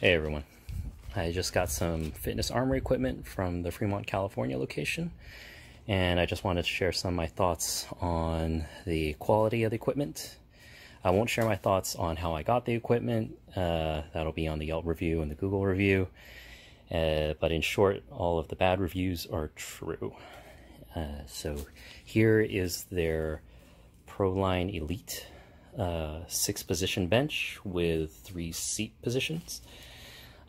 Hey everyone. I just got some fitness armory equipment from the Fremont, California location, and I just wanted to share some of my thoughts on the quality of the equipment. I won't share my thoughts on how I got the equipment, uh, that'll be on the Yelp review and the Google review, uh, but in short, all of the bad reviews are true. Uh, so here is their Proline Elite uh, six position bench with three seat positions.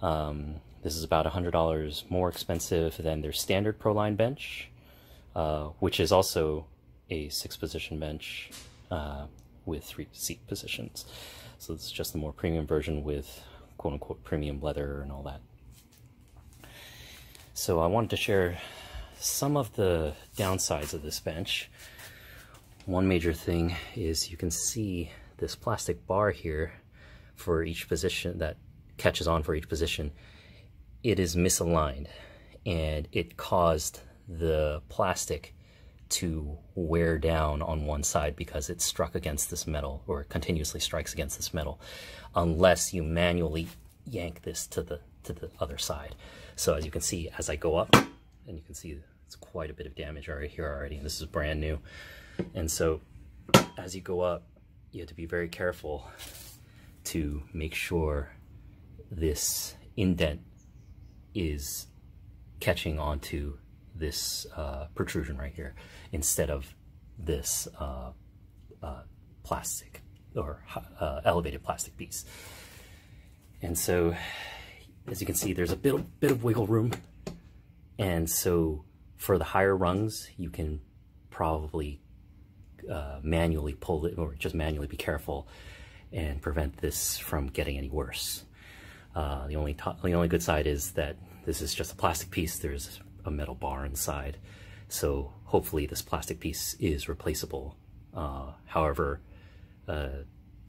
Um, this is about $100 more expensive than their standard Proline bench, uh, which is also a six position bench uh, with three seat positions. So is just the more premium version with quote unquote premium leather and all that. So I wanted to share some of the downsides of this bench. One major thing is you can see this plastic bar here for each position that catches on for each position, it is misaligned and it caused the plastic to wear down on one side because it struck against this metal or continuously strikes against this metal unless you manually yank this to the to the other side. So as you can see, as I go up, and you can see it's quite a bit of damage already here already, and this is brand new. And so as you go up, you have to be very careful to make sure this indent is catching onto this uh, protrusion right here instead of this uh, uh, plastic or uh, elevated plastic piece. And so, as you can see, there's a bit, bit of wiggle room. And so for the higher rungs, you can probably uh, manually pull it or just manually be careful and prevent this from getting any worse. Uh, the only the only good side is that this is just a plastic piece. There's a metal bar inside, so hopefully this plastic piece is replaceable. Uh, however, uh,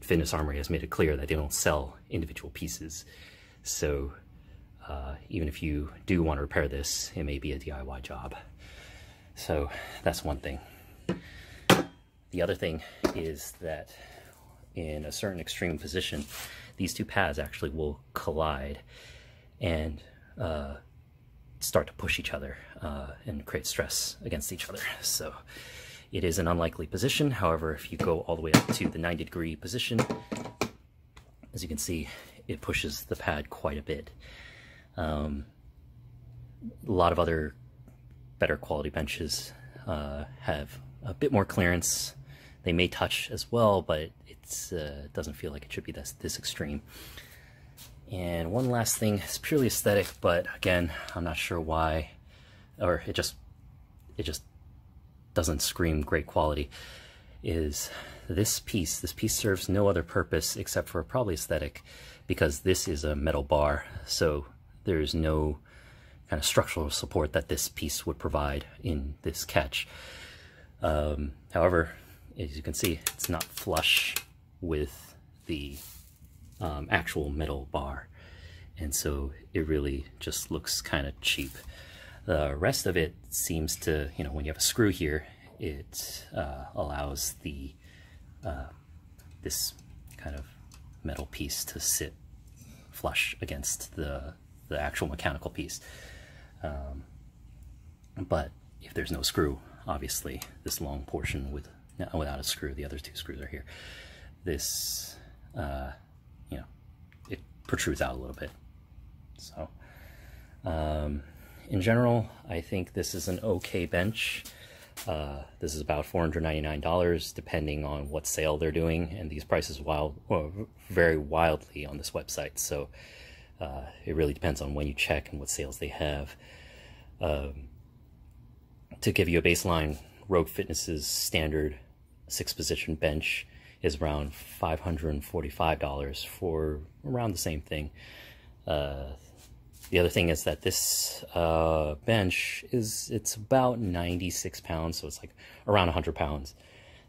Fitness Armory has made it clear that they don't sell individual pieces, so uh, even if you do want to repair this, it may be a DIY job. So that's one thing. The other thing is that in a certain extreme position, these two pads actually will collide and uh, start to push each other uh, and create stress against each other. So it is an unlikely position. However, if you go all the way up to the 90 degree position, as you can see, it pushes the pad quite a bit. Um, a lot of other better quality benches uh, have a bit more clearance. They may touch as well, but it uh, doesn't feel like it should be this, this extreme. And one last thing, it's purely aesthetic, but again, I'm not sure why, or it just, it just doesn't scream great quality, is this piece. This piece serves no other purpose except for probably aesthetic, because this is a metal bar, so there's no kind of structural support that this piece would provide in this catch. Um, however, as you can see, it's not flush with the um, actual metal bar. And so it really just looks kind of cheap. The rest of it seems to, you know, when you have a screw here, it uh, allows the uh, this kind of metal piece to sit flush against the, the actual mechanical piece. Um, but if there's no screw, obviously this long portion with without a screw, the other two screws are here, this, uh, you know, it protrudes out a little bit. So, um, in general, I think this is an okay bench. Uh, this is about $499 depending on what sale they're doing, and these prices wild, well, vary wildly on this website. So uh, it really depends on when you check and what sales they have. Um, to give you a baseline, Rogue Fitness's standard six position bench is around $545 for around the same thing. Uh, the other thing is that this uh, bench is, it's about 96 pounds, so it's like around 100 pounds.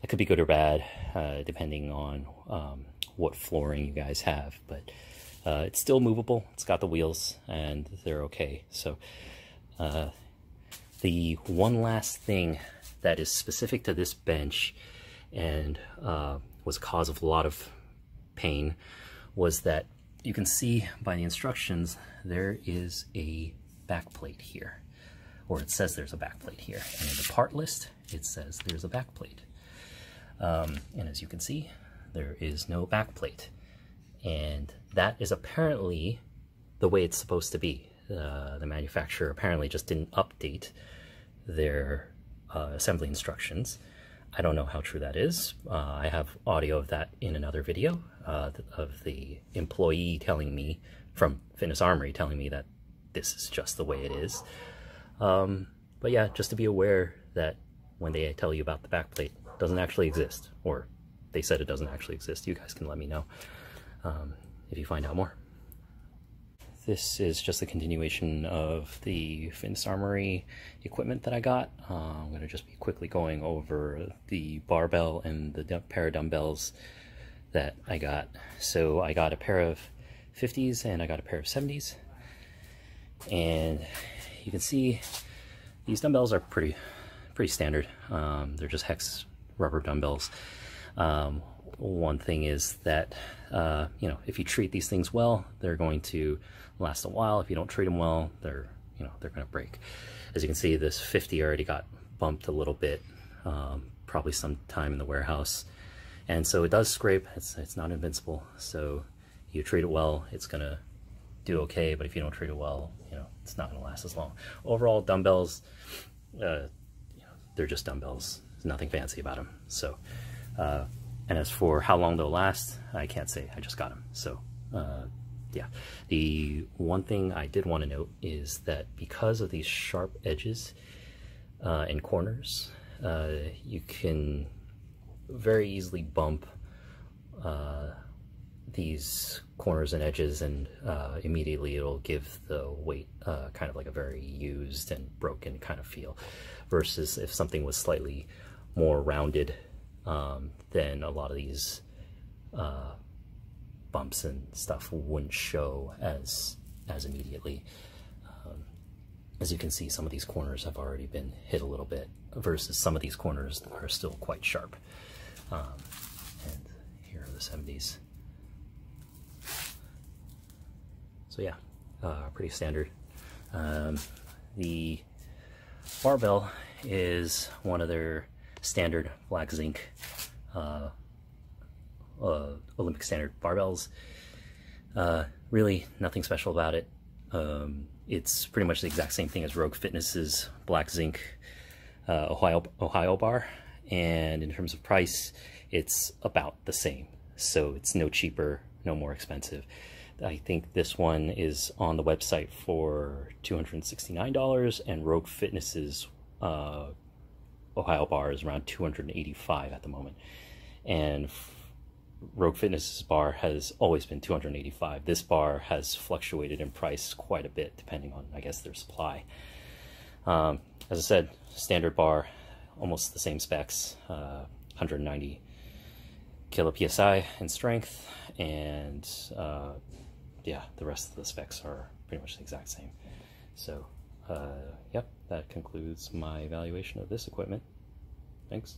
It could be good or bad, uh, depending on um, what flooring you guys have, but uh, it's still movable. It's got the wheels, and they're okay. So uh, the one last thing that is specific to this bench and uh, was a cause of a lot of pain was that you can see by the instructions, there is a backplate here, or it says there's a backplate here. And in the part list, it says there's a backplate. Um, and as you can see, there is no backplate. And that is apparently the way it's supposed to be. Uh, the manufacturer apparently just didn't update their uh, assembly instructions. I don't know how true that is. Uh, I have audio of that in another video uh, of the employee telling me from Fitness Armory telling me that this is just the way it is. Um, but yeah, just to be aware that when they tell you about the backplate, doesn't actually exist, or they said it doesn't actually exist. You guys can let me know um, if you find out more. This is just a continuation of the Fitness Armory equipment that I got. Uh, I'm going to just be quickly going over the barbell and the pair of dumbbells that I got. So I got a pair of 50s and I got a pair of 70s. And you can see these dumbbells are pretty pretty standard. Um, they're just hex rubber dumbbells. Um, one thing is that, uh, you know, if you treat these things well, they're going to last a while. If you don't treat them well, they're, you know, they're going to break. As you can see, this 50 already got bumped a little bit, um, probably some time in the warehouse. And so it does scrape. It's, it's not invincible. So you treat it well, it's going to do okay. But if you don't treat it well, you know, it's not going to last as long. Overall, dumbbells, uh, you know, they're just dumbbells. There's nothing fancy about them. So, uh, and as for how long they'll last, I can't say. I just got them. So, uh, yeah. The one thing I did want to note is that because of these sharp edges uh, and corners, uh, you can very easily bump uh, these corners and edges and uh, immediately it'll give the weight uh, kind of like a very used and broken kind of feel versus if something was slightly more rounded um, then a lot of these uh, bumps and stuff wouldn't show as as immediately. Um, as you can see, some of these corners have already been hit a little bit versus some of these corners are still quite sharp. Um, and here are the 70s. So yeah, uh, pretty standard. Um, the barbell is one of their standard black zinc uh, uh, Olympic standard barbells. Uh, really, nothing special about it. Um, it's pretty much the exact same thing as Rogue Fitness's black zinc uh, Ohio Ohio bar, and in terms of price, it's about the same. So it's no cheaper, no more expensive. I think this one is on the website for $269 and Rogue Fitness's uh, Ohio bar is around 285 at the moment. And Rogue Fitness's bar has always been 285. This bar has fluctuated in price quite a bit depending on, I guess, their supply. Um, as I said, standard bar, almost the same specs, uh, 190 kilo psi in strength, and uh, yeah, the rest of the specs are pretty much the exact same. So, uh, yep, that concludes my evaluation of this equipment. Thanks.